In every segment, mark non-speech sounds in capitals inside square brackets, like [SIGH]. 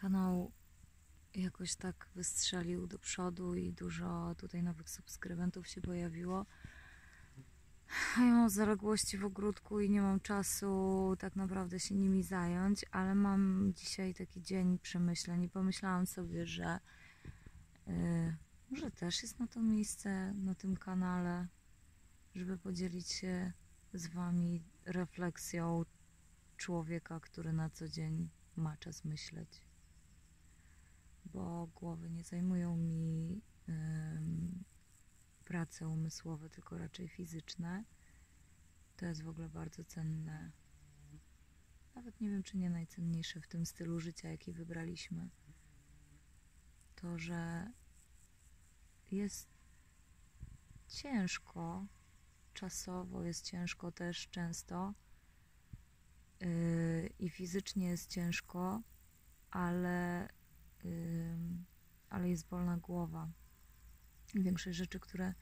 kanał jakoś tak wystrzelił do przodu i dużo tutaj nowych subskrybentów się pojawiło. Ja mam zaległości w ogródku i nie mam czasu tak naprawdę się nimi zająć, ale mam dzisiaj taki dzień przemyśleń i pomyślałam sobie, że yy, może też jest na to miejsce na tym kanale, żeby podzielić się z Wami refleksją człowieka, który na co dzień ma czas myśleć. Bo głowy nie zajmują mi prace umysłowe, tylko raczej fizyczne. To jest w ogóle bardzo cenne. Nawet nie wiem, czy nie najcenniejsze w tym stylu życia, jaki wybraliśmy. To, że jest ciężko, czasowo jest ciężko też często yy, i fizycznie jest ciężko, ale, ale jest wolna głowa. Większość rzeczy, które,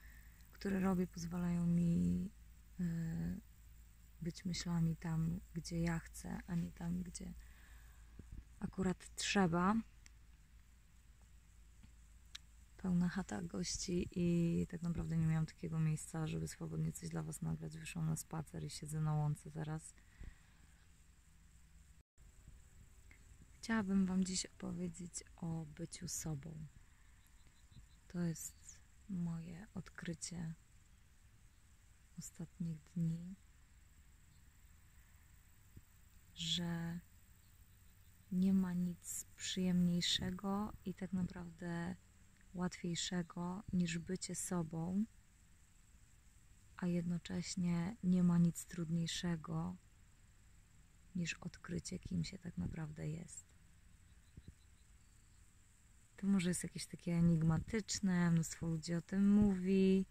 które robię, pozwalają mi yy, być myślami tam, gdzie ja chcę, a nie tam, gdzie akurat trzeba. Pełna chata gości i tak naprawdę nie miałam takiego miejsca, żeby swobodnie coś dla Was nagrać. Wyszłam na spacer i siedzę na łące teraz. Chciałabym Wam dziś opowiedzieć o byciu sobą. To jest moje odkrycie ostatnich dni, że nie ma nic przyjemniejszego i tak naprawdę łatwiejszego niż bycie sobą, a jednocześnie nie ma nic trudniejszego niż odkrycie, kim się tak naprawdę jest. To może jest jakieś takie enigmatyczne, mnóstwo ludzi o tym mówi,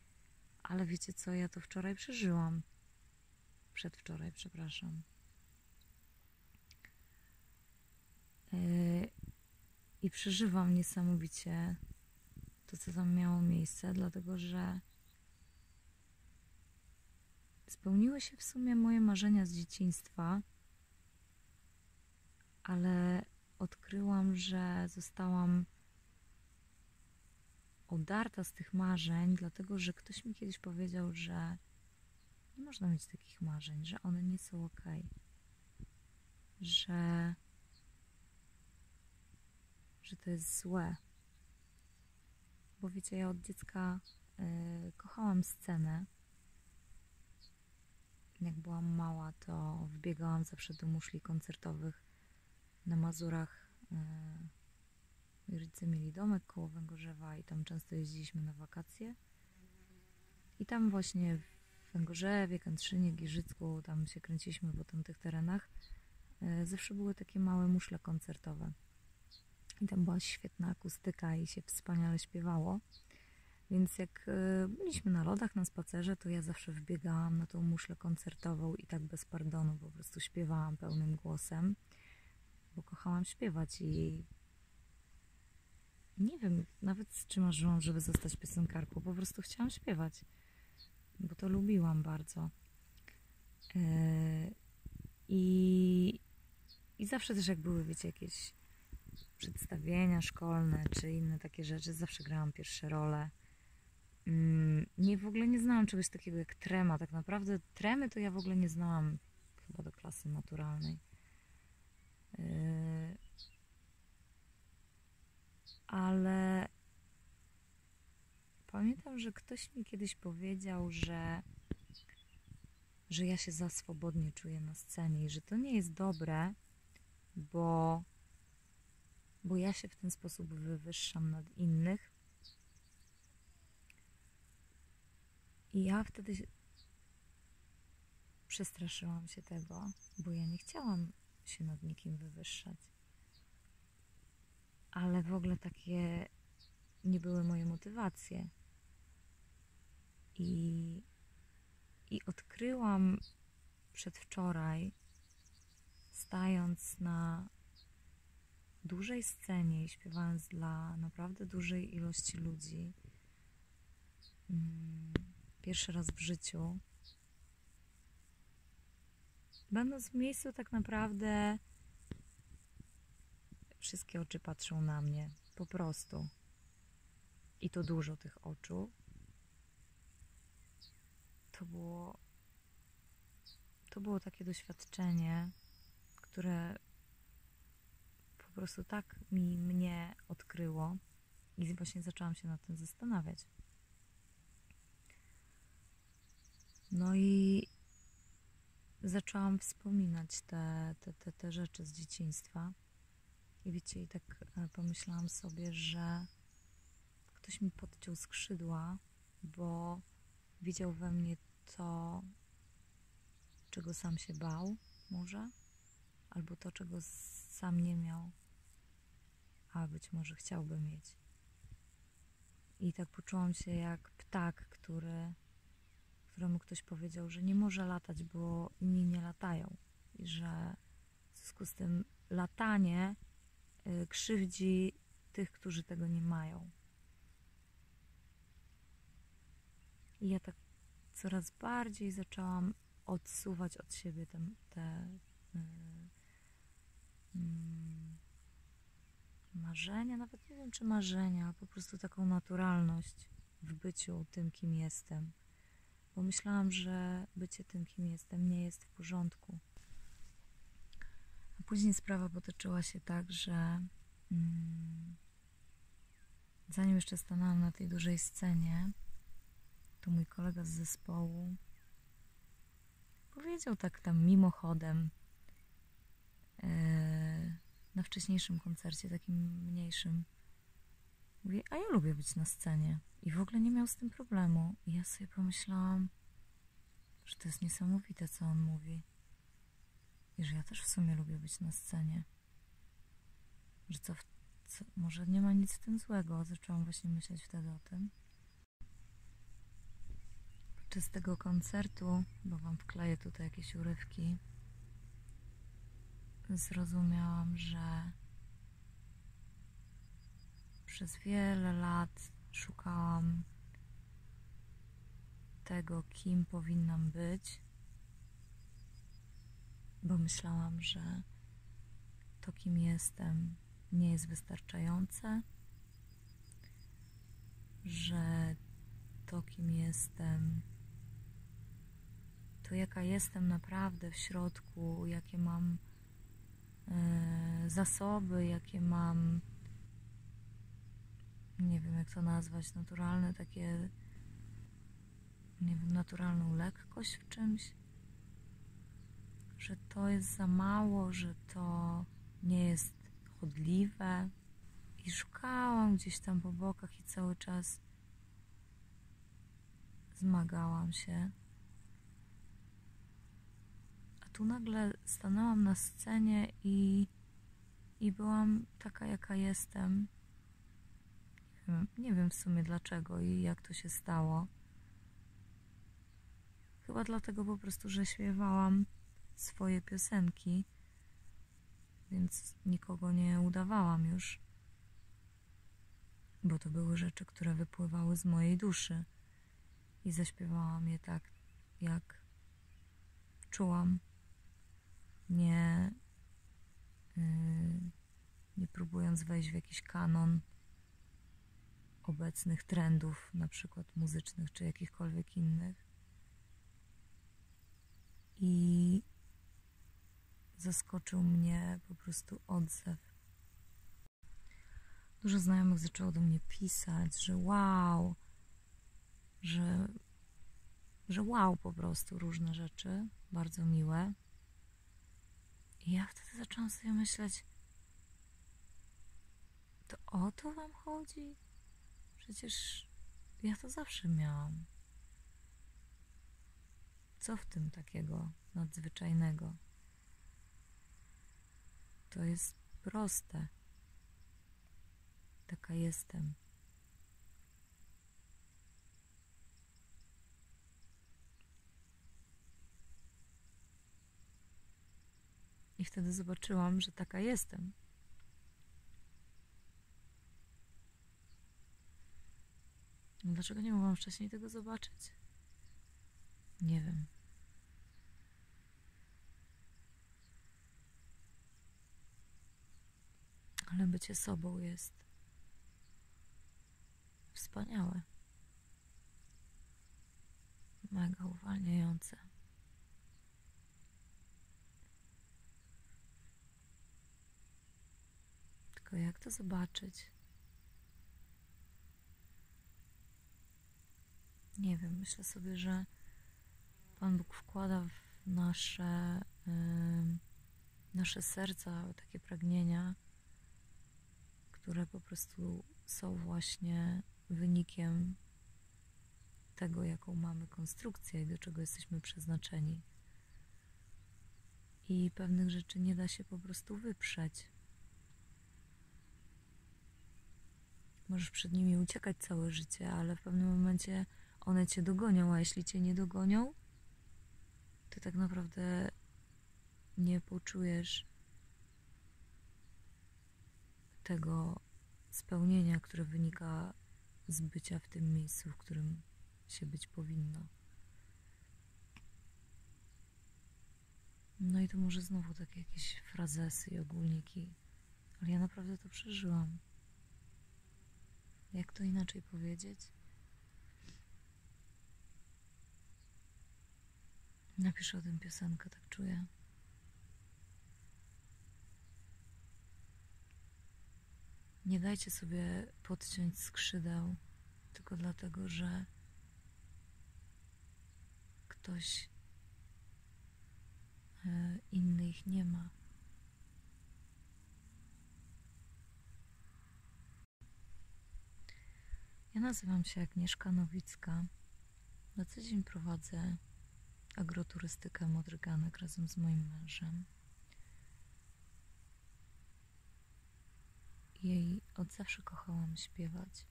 ale wiecie co, ja to wczoraj przeżyłam. Przedwczoraj, przepraszam. Yy, I przeżywam niesamowicie to, co tam miało miejsce, dlatego że spełniły się w sumie moje marzenia z dzieciństwa, ale odkryłam, że zostałam odarta z tych marzeń, dlatego że ktoś mi kiedyś powiedział, że nie można mieć takich marzeń, że one nie są ok, że, że to jest złe. Bo wiecie, ja od dziecka y, kochałam scenę. Jak byłam mała, to wbiegałam zawsze do muszli koncertowych na Mazurach. Rodzice mieli domek koło Węgorzewa i tam często jeździliśmy na wakacje. I tam właśnie w Węgorzewie, Kętrzynie, Giżycku, tam się kręciliśmy po tamtych terenach. Y, zawsze były takie małe muszle koncertowe. I tam była świetna akustyka i się wspaniale śpiewało. Więc jak y, byliśmy na lodach na spacerze, to ja zawsze wbiegałam na tą muszlę koncertową i tak bez pardonu po prostu śpiewałam pełnym głosem, bo kochałam śpiewać i nie wiem nawet czy marzyłam, żeby zostać piosenkarką, po prostu chciałam śpiewać, bo to lubiłam bardzo. Y, I, i zawsze też jak były, wiecie, jakieś przedstawienia szkolne czy inne takie rzeczy, zawsze grałam pierwsze role. Mm, nie w ogóle nie znałam czegoś takiego jak trema. Tak naprawdę tremy to ja w ogóle nie znałam chyba do klasy maturalnej. Yy, ale pamiętam, że ktoś mi kiedyś powiedział, że, że ja się za swobodnie czuję na scenie i że to nie jest dobre, bo bo ja się w ten sposób wywyższam nad innych. I ja wtedy przestraszyłam się tego, bo ja nie chciałam się nad nikim wywyższać. Ale w ogóle takie nie były moje motywacje. I, i odkryłam przedwczoraj, stając na dużej scenie i śpiewając dla naprawdę dużej ilości ludzi, mm, pierwszy raz w życiu, będąc w miejscu tak naprawdę wszystkie oczy patrzą na mnie. Po prostu. I to dużo tych oczu. To było. To było takie doświadczenie, które po prostu tak mi mnie odkryło i właśnie zaczęłam się nad tym zastanawiać. No i zaczęłam wspominać te, te, te, te rzeczy z dzieciństwa. I wiecie, i tak e, pomyślałam sobie, że ktoś mi podciął skrzydła, bo widział we mnie to, czego sam się bał, może, albo to, czego sam nie miał, a być może chciałby mieć. I tak poczułam się jak ptak, który któremu ktoś powiedział, że nie może latać, bo inni nie latają. I że w związku z tym latanie krzywdzi tych, którzy tego nie mają. I ja tak coraz bardziej zaczęłam odsuwać od siebie te, te yy, yy, marzenia, nawet nie wiem czy marzenia, po prostu taką naturalność w byciu tym, kim jestem bo myślałam, że bycie tym, kim jestem, nie jest w porządku. Później sprawa potoczyła się tak, że mm, zanim jeszcze stanęłam na tej dużej scenie, to mój kolega z zespołu powiedział tak tam mimochodem yy, na wcześniejszym koncercie, takim mniejszym, Mówi, a ja lubię być na scenie. I w ogóle nie miał z tym problemu. I ja sobie pomyślałam, że to jest niesamowite, co on mówi. I że ja też w sumie lubię być na scenie. Że co, co może nie ma nic w tym złego. Zaczęłam właśnie myśleć wtedy o tym. Podczas tego koncertu, bo wam wkleję tutaj jakieś urywki, zrozumiałam, że przez wiele lat szukałam tego, kim powinnam być, bo myślałam, że to, kim jestem, nie jest wystarczające, że to, kim jestem, to jaka jestem naprawdę w środku, jakie mam e, zasoby, jakie mam nie wiem jak to nazwać, naturalne takie, nie wiem, naturalną lekkość w czymś, że to jest za mało, że to nie jest chodliwe. I szukałam gdzieś tam po bokach i cały czas zmagałam się. A tu nagle stanęłam na scenie i, i byłam taka, jaka jestem nie wiem w sumie dlaczego i jak to się stało. Chyba dlatego po prostu, że śpiewałam swoje piosenki, więc nikogo nie udawałam już, bo to były rzeczy, które wypływały z mojej duszy. I zaśpiewałam je tak, jak czułam, nie, yy, nie próbując wejść w jakiś kanon obecnych trendów, na przykład muzycznych czy jakichkolwiek innych. I zaskoczył mnie po prostu odzew. Dużo znajomych zaczęło do mnie pisać, że wow, że, że wow po prostu różne rzeczy, bardzo miłe. I ja wtedy zaczęłam sobie myśleć, to o to wam chodzi? Przecież ja to zawsze miałam. Co w tym takiego nadzwyczajnego? To jest proste. Taka jestem. I wtedy zobaczyłam, że taka jestem. No dlaczego nie mogłam wcześniej tego zobaczyć? Nie wiem. Ale bycie sobą jest wspaniałe. Mega uwalniające. Tylko jak to zobaczyć? Nie wiem, myślę sobie, że Pan Bóg wkłada w nasze, yy, nasze serca takie pragnienia, które po prostu są właśnie wynikiem tego, jaką mamy konstrukcję i do czego jesteśmy przeznaczeni. I pewnych rzeczy nie da się po prostu wyprzeć. Możesz przed nimi uciekać całe życie, ale w pewnym momencie one cię dogonią, a jeśli cię nie dogonią, to tak naprawdę nie poczujesz tego spełnienia, które wynika z bycia w tym miejscu, w którym się być powinno. No i to może znowu takie jakieś frazesy i ogólniki, ale ja naprawdę to przeżyłam. Jak to inaczej powiedzieć? Napiszę o tym piosenkę, tak czuję. Nie dajcie sobie podciąć skrzydeł tylko dlatego, że ktoś e, inny ich nie ma. Ja nazywam się Agnieszka Nowicka. Na co dzień prowadzę agroturystykę Modryganek razem z moim mężem. Jej od zawsze kochałam śpiewać.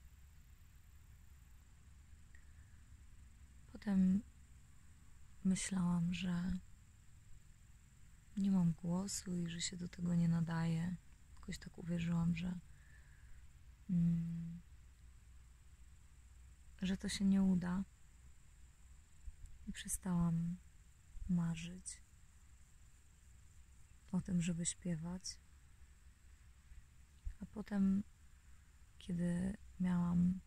Potem myślałam, że nie mam głosu i że się do tego nie nadaje. Jakoś tak uwierzyłam, że, mm, że to się nie uda. I przestałam marzyć o tym, żeby śpiewać. A potem, kiedy miałam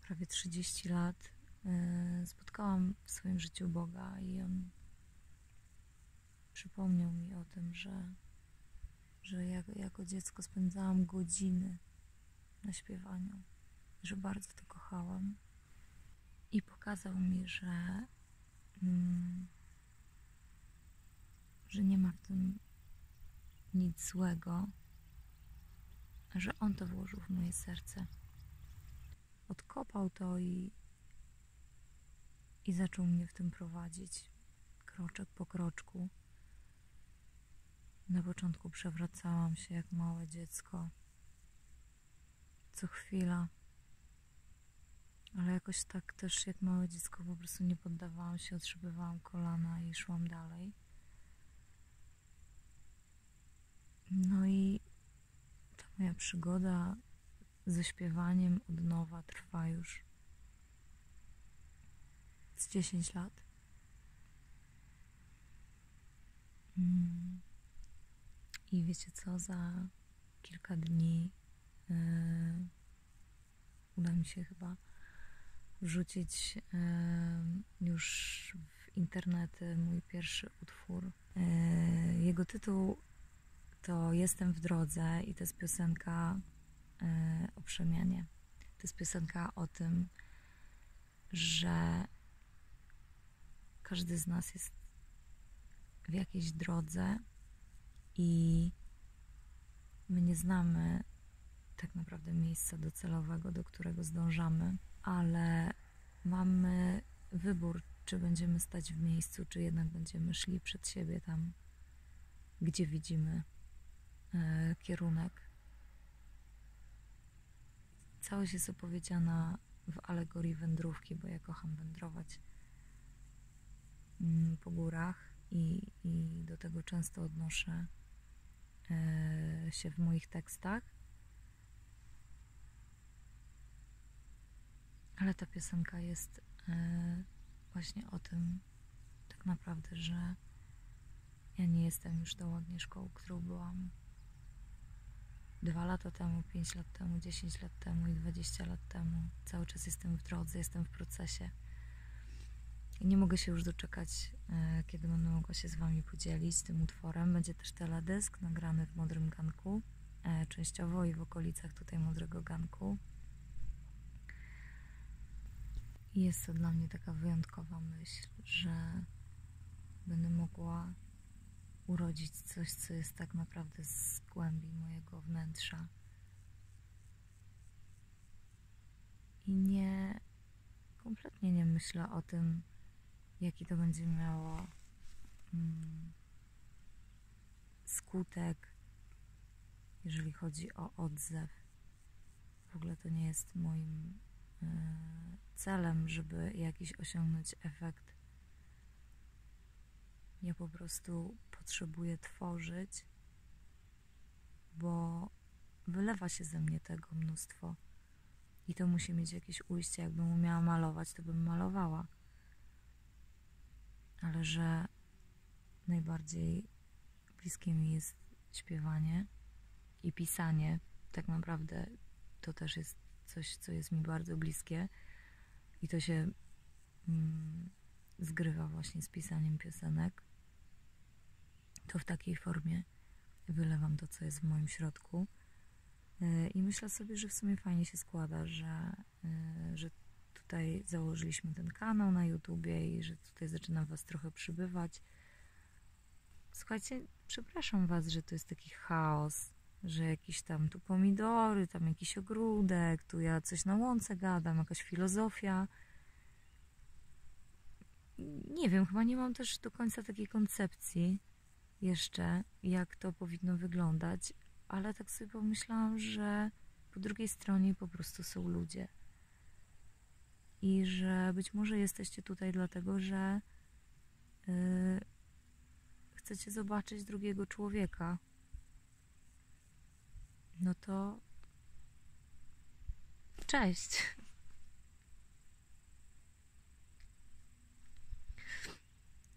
prawie 30 lat, yy, spotkałam w swoim życiu Boga i On przypomniał mi o tym, że, że jak, jako dziecko spędzałam godziny na śpiewaniu, że bardzo to kochałam. I pokazał mi, że, mm, że nie ma w tym nic złego, że on to włożył w moje serce. Odkopał to i, i zaczął mnie w tym prowadzić, kroczek po kroczku. Na początku przewracałam się jak małe dziecko. Co chwila ale jakoś tak też jak małe dziecko po prostu nie poddawałam się, otrzepywałam kolana i szłam dalej. No i moja przygoda ze śpiewaniem od nowa trwa już z 10 lat. Mm. I wiecie co, za kilka dni yy, uda mi się chyba wrzucić już w internety mój pierwszy utwór. E, jego tytuł to Jestem w drodze i to jest piosenka e, o przemianie. To jest piosenka o tym, że każdy z nas jest w jakiejś drodze i my nie znamy tak naprawdę miejsca docelowego, do którego zdążamy ale mamy wybór, czy będziemy stać w miejscu, czy jednak będziemy szli przed siebie tam, gdzie widzimy kierunek. Całość jest opowiedziana w alegorii wędrówki, bo ja kocham wędrować mm, po górach i, i do tego często odnoszę e, się w moich tekstach. Ale ta piosenka jest e, właśnie o tym, tak naprawdę, że ja nie jestem już tą Agnieszką, którą byłam dwa lata temu, pięć lat temu, dziesięć lat temu i dwadzieścia lat temu. Cały czas jestem w drodze, jestem w procesie. I nie mogę się już doczekać, e, kiedy będę mogła się z Wami podzielić tym utworem. Będzie też teledysk nagrany w Modrym Ganku, e, częściowo i w okolicach tutaj Modrego Ganku. I jest to dla mnie taka wyjątkowa myśl, że będę mogła urodzić coś, co jest tak naprawdę z głębi mojego wnętrza. I nie, kompletnie nie myślę o tym, jaki to będzie miało mm, skutek, jeżeli chodzi o odzew. W ogóle to nie jest moim y, celem, żeby jakiś osiągnąć efekt. Ja po prostu potrzebuję tworzyć, bo wylewa się ze mnie tego mnóstwo. I to musi mieć jakieś ujście. Jakbym umiała malować, to bym malowała. Ale że najbardziej bliskie mi jest śpiewanie i pisanie. Tak naprawdę to też jest coś, co jest mi bardzo bliskie. I to się mm, zgrywa właśnie z pisaniem piosenek to w takiej formie wylewam to, co jest w moim środku. E, I myślę sobie, że w sumie fajnie się składa, że, e, że tutaj założyliśmy ten kanał na YouTubie i że tutaj zaczyna Was trochę przybywać. Słuchajcie, przepraszam Was, że to jest taki chaos, że jakieś tam tu pomidory, tam jakiś ogródek, tu ja coś na łące gadam, jakaś filozofia. Nie wiem, chyba nie mam też do końca takiej koncepcji jeszcze, jak to powinno wyglądać, ale tak sobie pomyślałam, że po drugiej stronie po prostu są ludzie. I że być może jesteście tutaj dlatego, że yy, chcecie zobaczyć drugiego człowieka. No to cześć.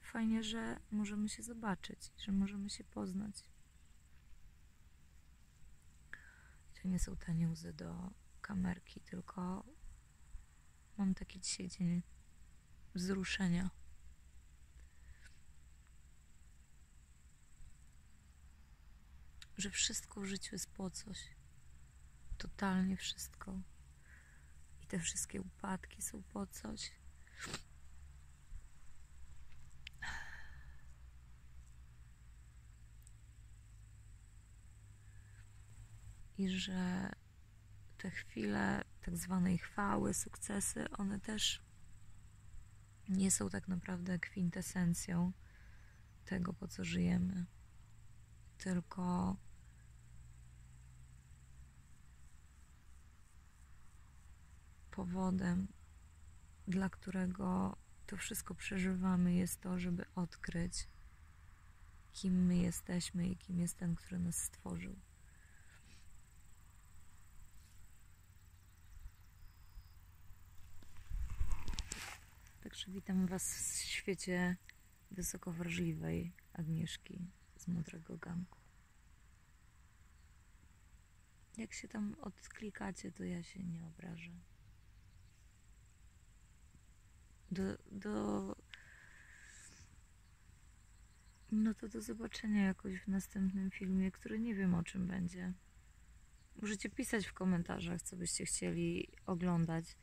Fajnie, że możemy się zobaczyć, że możemy się poznać. To nie są tanie łzy do kamerki, tylko mam taki dzisiaj dzień wzruszenia. Że wszystko w życiu jest po coś. Totalnie wszystko. I te wszystkie upadki są po coś. I że te chwile tak zwanej chwały, sukcesy, one też nie są tak naprawdę kwintesencją tego, po co żyjemy, tylko powodem, dla którego to wszystko przeżywamy, jest to, żeby odkryć, kim my jesteśmy i kim jest ten, który nas stworzył. Także witam Was w świecie wysoko wrażliwej Agnieszki z Mądrego Ganku. Jak się tam odklikacie, to ja się nie obrażę. Do, do... No to do zobaczenia jakoś w następnym filmie, który nie wiem o czym będzie. Możecie pisać w komentarzach, co byście chcieli oglądać.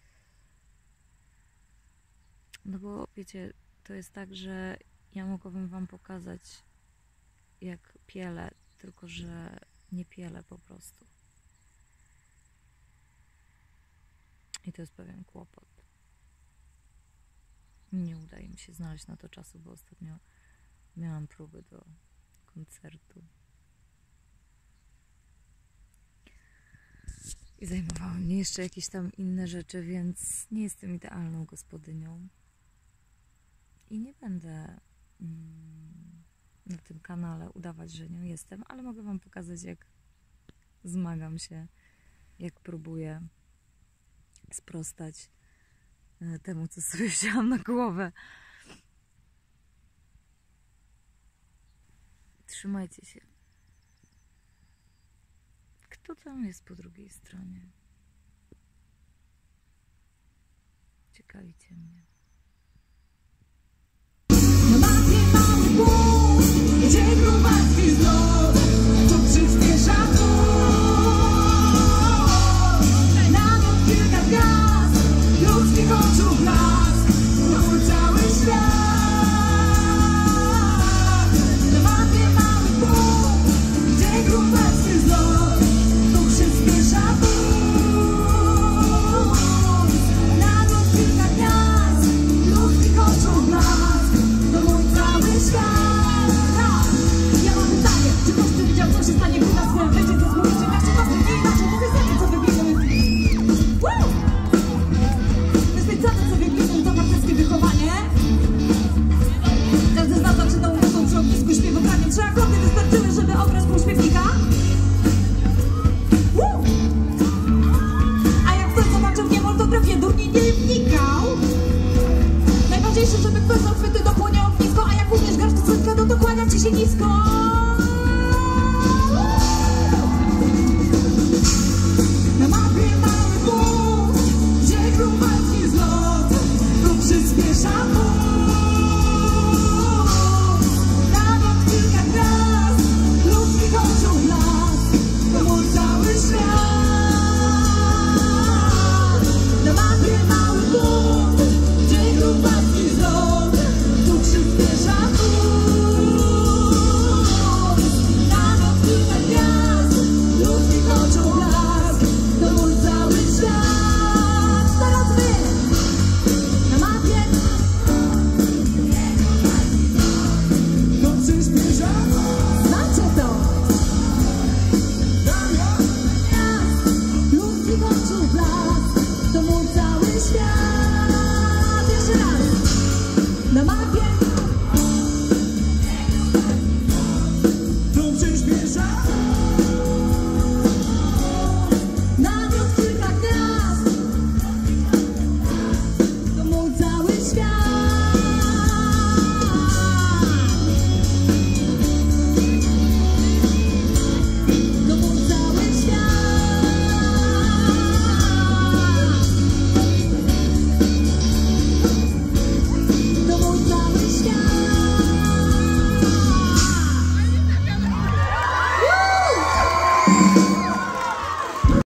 No bo wiecie, to jest tak, że ja mogłabym wam pokazać jak piele, tylko że nie piele po prostu. I to jest pewien kłopot. Nie udaje mi się znaleźć na to czasu, bo ostatnio miałam próby do koncertu. I zajmowały mnie jeszcze jakieś tam inne rzeczy, więc nie jestem idealną gospodynią i nie będę mm, na tym kanale udawać, że nią jestem, ale mogę Wam pokazać, jak zmagam się, jak próbuję sprostać e, temu, co sobie [LAUGHS] wzięłam na głowę. Trzymajcie się. Kto tam jest po drugiej stronie? Ciekawicie mnie.